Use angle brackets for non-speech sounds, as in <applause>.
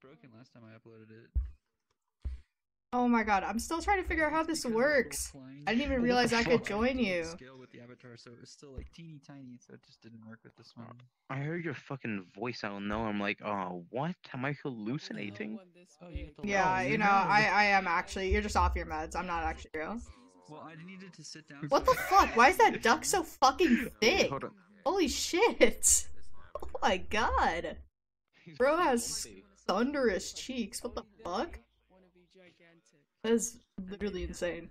broken last time I uploaded it. Oh my god, I'm still trying to figure out how this because of the little works. I didn't even realize I could join you. Scale with the avatar, so it was still like teeny tiny, so it just didn't work with this one. I heard your fucking voice. I don't know. I'm like, oh, what? Am I hallucinating? Oh, oh you Yeah, you know, I I am actually. You're just off your meds. I'm not actually real. Well, I needed to sit down. What the fuck? Why is that duck so fucking <laughs> thick? Holy shit! <laughs> Oh my god! Bro has thunderous cheeks. What the fuck? That is literally insane.